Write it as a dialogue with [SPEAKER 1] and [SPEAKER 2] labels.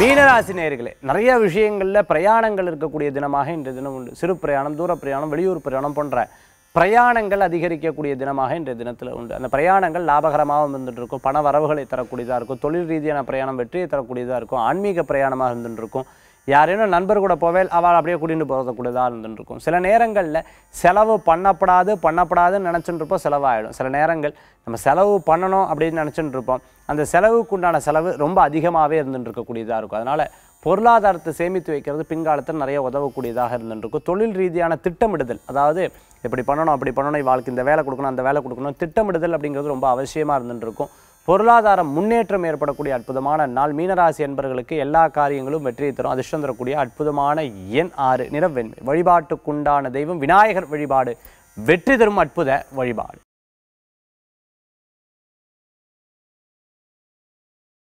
[SPEAKER 1] மீனராசி நேர்களே நிறைய விஷயங்களில் பிரயாணங்கள் இருக்கக்கூடிய தினமாக இன்றைய தினம் உண்டு. சிறு பிரயாணம் தூர பிரயாணம் வெளியூர் பிரயாணம் போன்ற பிரயாணங்கள் அதிகரிக்கக்கூடிய தினமாக இன்றைய தினத்தில் உண்டு. அந்த பிரயாணங்கள் லாபகரமாகவும் இருந்துட்டு இருக்கும் பண வரவுகளை தரக்கூடியதாக இருக்கும். தொழில் ரீதியான பிரயாணம் வெற்றியை தரக்கூடியதாக இருக்கும். ஆன்மீக பிரயாணமாக இருந்துட்டு இருக்கும் யாரேனும் நண்பர் கூட போவே அவள் அப்படியே கூட்டிகிட்டு போகிறதுக்கூடியதாக இருந்துருக்கும் சில நேரங்களில் செலவு பண்ணப்படாது பண்ணப்படாதுன்னு நினச்சிட்டுருப்போம் செலவாகிடும் சில நேரங்கள் நம்ம செலவு பண்ணணும் அப்படின்னு நினச்சிட்டு இருப்போம் அந்த செலவுக்கு உண்டான செலவு ரொம்ப அதிகமாகவே இருந்துட்டு இருக்கக்கூடியதாக இருக்கும். அதனால் பொருளாதாரத்தை சேமித்து வைக்கிறது பின்காலத்தில் நிறைய உதவக்கூடியதாக இருந்துருக்கும் தொழில் ரீதியான திட்டமிடுதல் அதாவது இப்படி பண்ணணும் அப்படி பண்ணணும் வாழ்க்கை இந்த வேலை கொடுக்கணும் அந்த வேலை கொடுக்கணும் திட்டமிடுதல் அப்படிங்கிறது ரொம்ப அவசியமாக இருந்துட்டு இருக்கும் பொருளாதார முன்னேற்றம் ஏற்படக்கூடிய அற்புதமான நாள். மீனராசி என்பவர்களுக்கு எல்லா காரியங்களும் வெற்றியை தரும். அதிர்ஷ்டம் தரக்கூடிய அற்புதமான எண் ஆறு நிறவெண்மை வழிபாட்டுக்குண்டான தெய்வம் விநாயகர் வழிபாடு வெற்றி தரும் அற்புத வழிபாடு.